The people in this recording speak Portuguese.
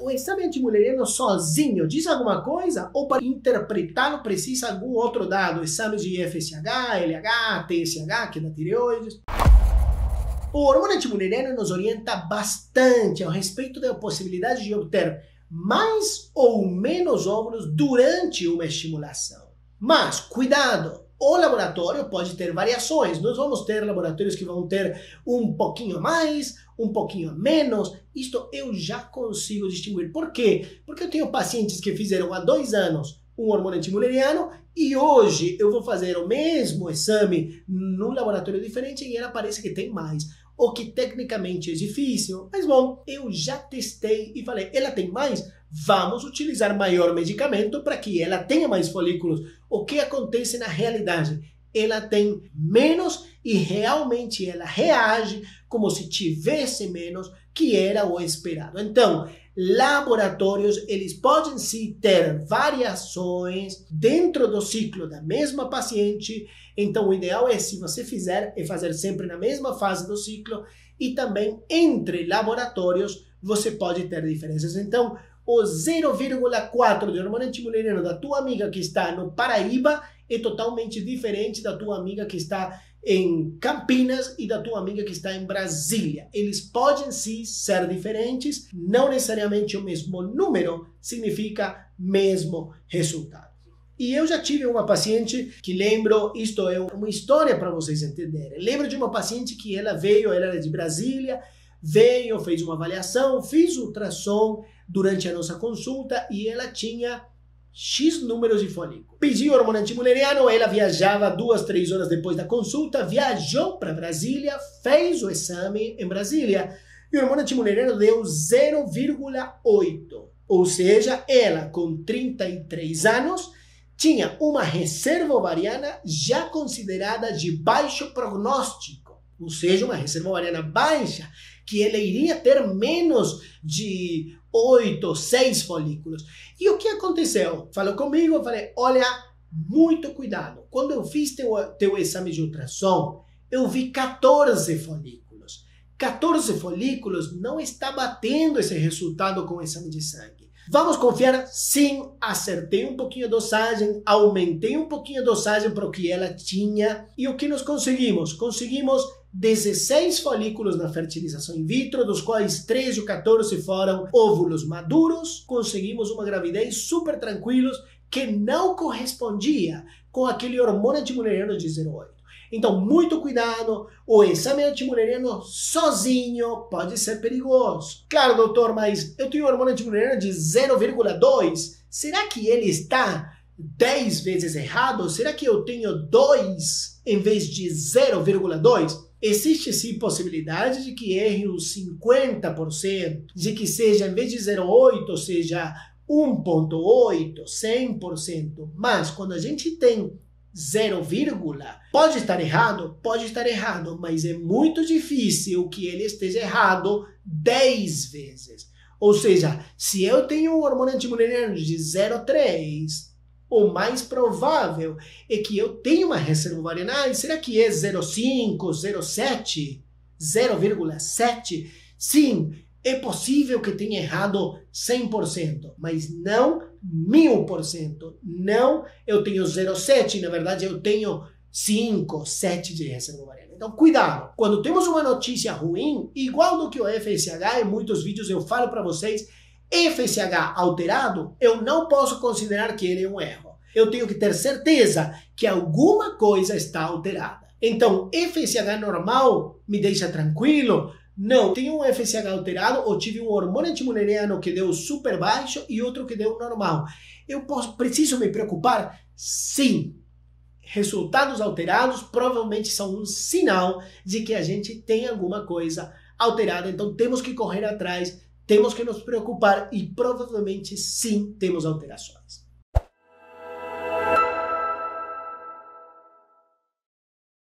O exame antimuleriano sozinho diz alguma coisa? Ou para interpretá-lo precisa algum outro dado? Exames de FSH, LH, TSH, que é da tireoide? O hormônio antimuleriano nos orienta bastante a respeito da possibilidade de obter mais ou menos óvulos durante uma estimulação. Mas, cuidado! O laboratório pode ter variações. Nós vamos ter laboratórios que vão ter um pouquinho mais, um pouquinho menos. Isto eu já consigo distinguir. Por quê? Porque eu tenho pacientes que fizeram há dois anos um hormônio antimuleriano e hoje eu vou fazer o mesmo exame num laboratório diferente e ela parece que tem mais. O que tecnicamente é difícil, mas bom, eu já testei e falei, ela tem mais? Vamos utilizar maior medicamento para que ela tenha mais folículos. O que acontece na realidade? Ela tem menos e realmente ela reage como se tivesse menos, que era o esperado. Então, laboratórios, eles podem sim ter variações dentro do ciclo da mesma paciente. Então, o ideal é, se você fizer, é fazer sempre na mesma fase do ciclo e também entre laboratórios você pode ter diferenças. Então, o 0,4 de hormônio antimuleriano da tua amiga que está no Paraíba é totalmente diferente da tua amiga que está em Campinas e da tua amiga que está em Brasília. Eles podem sim ser diferentes, não necessariamente o mesmo número significa mesmo resultado. E eu já tive uma paciente que lembro, isto é uma história para vocês entenderem. Lembro de uma paciente que ela veio, ela era de Brasília, veio, fez uma avaliação, fiz ultrassom durante a nossa consulta e ela tinha X números de folículo. Pedi hormônio antimuleriano, ela viajava duas, três horas depois da consulta, viajou para Brasília, fez o exame em Brasília e o hormônio antimuleriano deu 0,8. Ou seja, ela com 33 anos tinha uma reserva ovariana já considerada de baixo prognóstico, ou seja, uma reserva ovariana baixa, que ela iria ter menos de oito, seis folículos. E o que aconteceu? Falou comigo, eu falei, olha, muito cuidado. Quando eu fiz teu, teu exame de ultrassom, eu vi 14 folículos. 14 folículos não está batendo esse resultado com o exame de sangue. Vamos confiar? Sim, acertei um pouquinho a dosagem, aumentei um pouquinho a dosagem para o que ela tinha. E o que nós conseguimos? Conseguimos 16 folículos na fertilização in vitro, dos quais 13 ou 14 foram óvulos maduros. Conseguimos uma gravidez super tranquilos que não correspondia com aquele hormônio antimuleriano de 0,8. Então, muito cuidado, o exame antimuleriano sozinho pode ser perigoso. Claro, doutor, mas eu tenho hormônio antimuleriano de 0,2. Será que ele está 10 vezes errado? Será que eu tenho 2 em vez de 0,2? Existe sim possibilidade de que erre uns 50%, de que seja, em vez de 0,8, seja 1,8, 100%. Mas quando a gente tem 0, pode estar errado? Pode estar errado, mas é muito difícil que ele esteja errado 10 vezes. Ou seja, se eu tenho um hormônio antimuleriano de 0,3, o mais provável é que eu tenha uma reserva ovariana. será que é 0,5, 0,7, 0,7? Sim, é possível que tenha errado 100%, mas não 1000%. Não, eu tenho 0,7, na verdade eu tenho 5, 7 de reserva ovariana. Então, cuidado. Quando temos uma notícia ruim, igual do que o FSH, em muitos vídeos eu falo para vocês, FSH alterado, eu não posso considerar que ele é um erro. Eu tenho que ter certeza que alguma coisa está alterada. Então, FSH normal me deixa tranquilo? Não, tenho um FSH alterado ou tive um hormônio antimuleriano que deu super baixo e outro que deu normal. Eu posso, preciso me preocupar? Sim. Resultados alterados provavelmente são um sinal de que a gente tem alguma coisa alterada. Então temos que correr atrás temos que nos preocupar e provavelmente sim temos alterações.